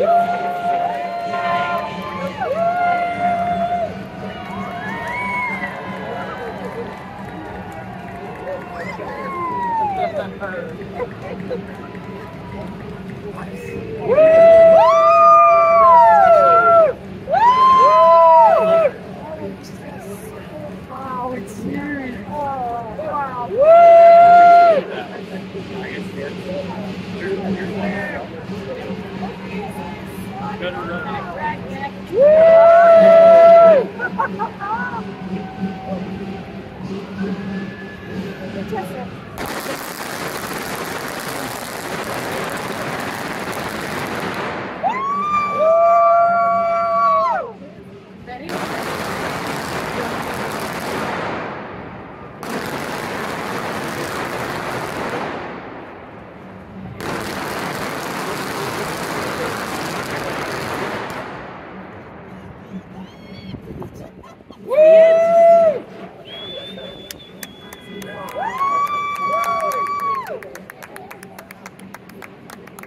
Wow, Woo!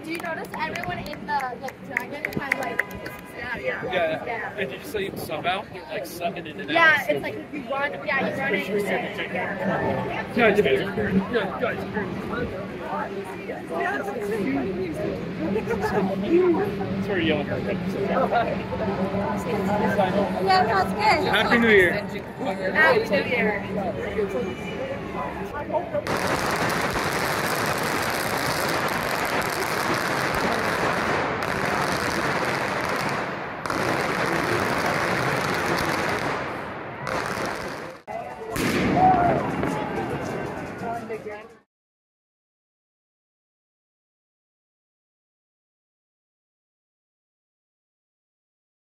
Do you notice everyone in the like dragon kind of like yeah yeah Yeah. yeah. And did you say you sub out? You're like subbing in and out. Yeah, it's like if you run, yeah, you run it. Yeah. Guys, yeah, that's where yelling her head is. Yeah, that's good. Happy New Year. Happy New Year. the ground.